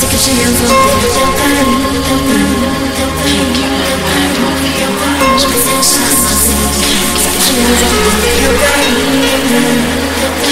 Take a chance on me, don't Thank you.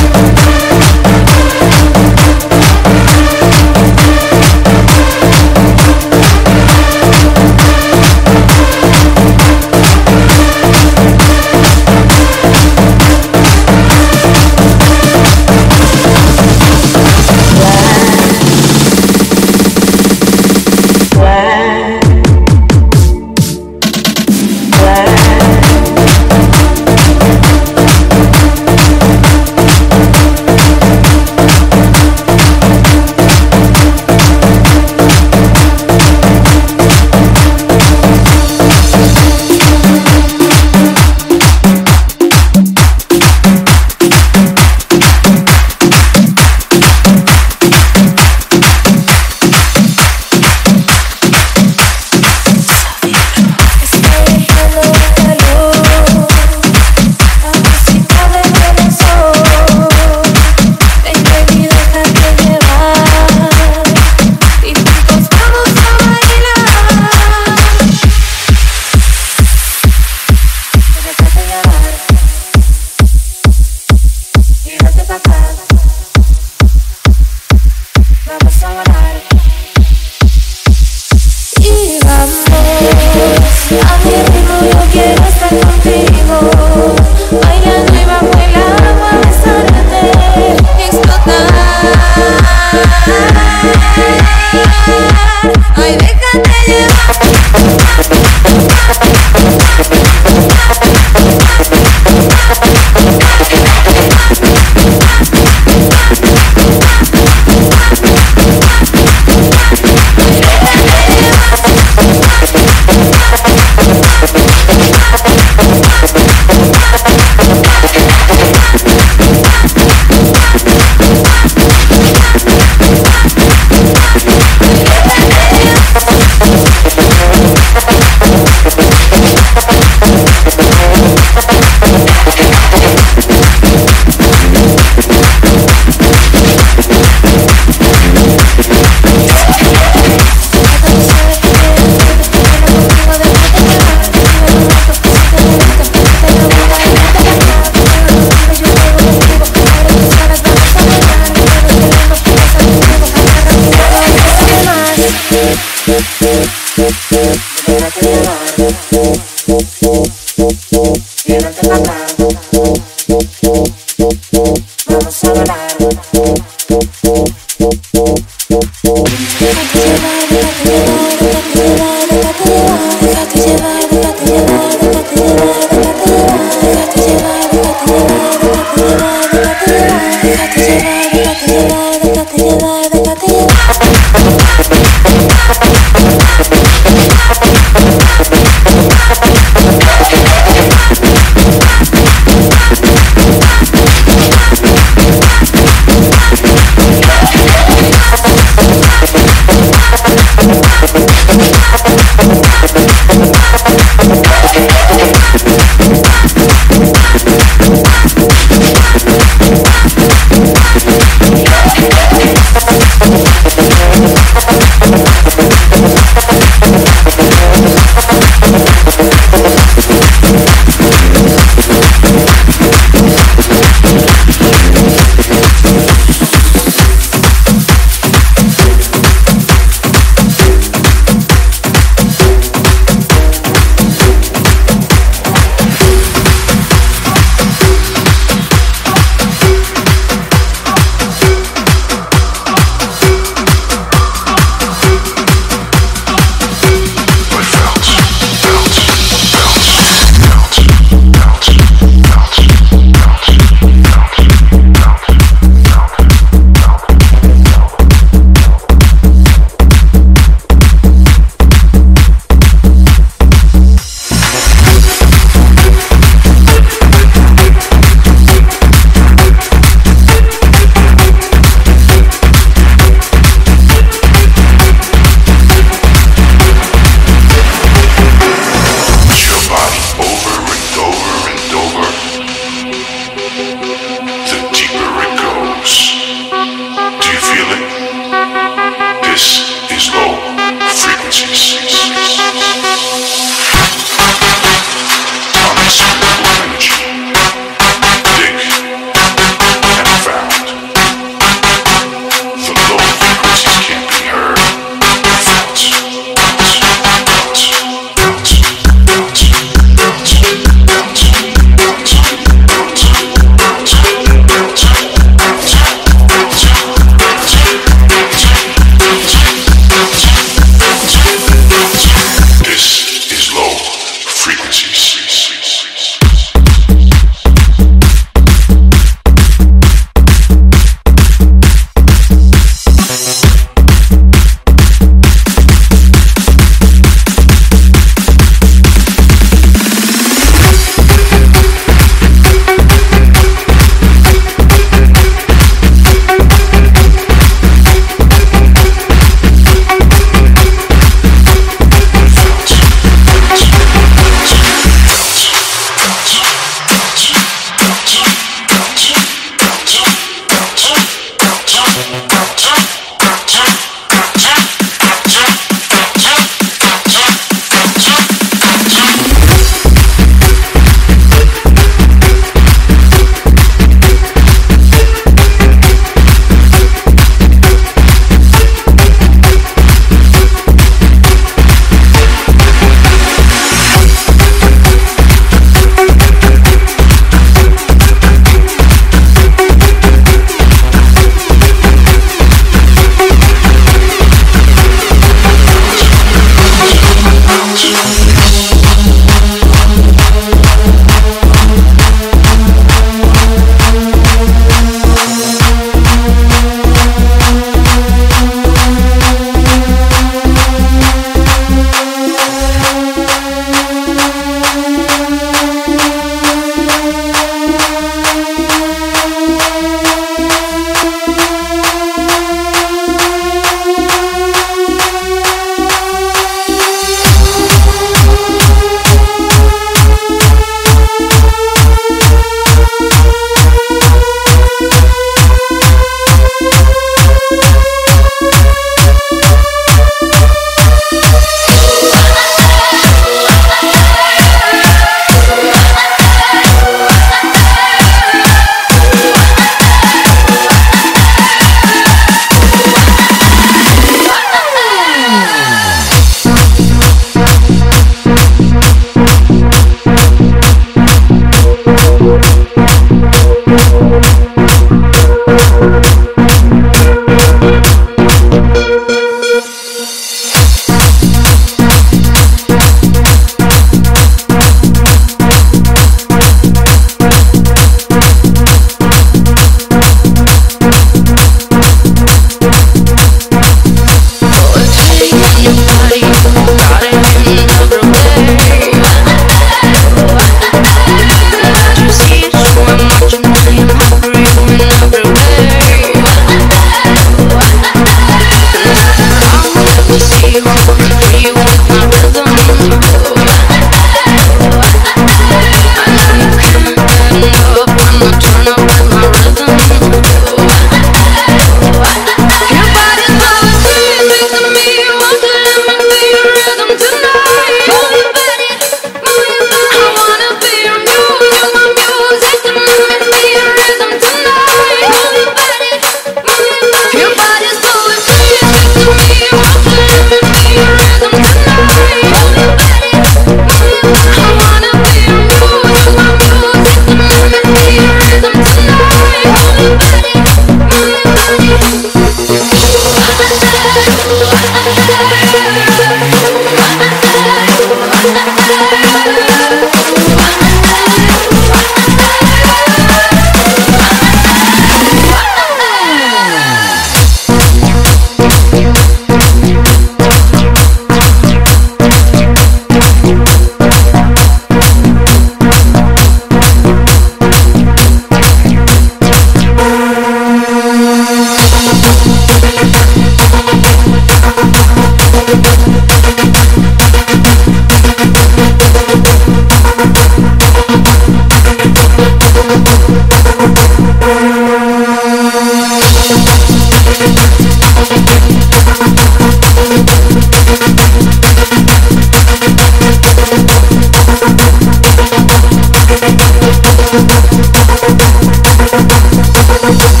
Bye.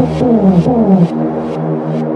Oh, oh, oh.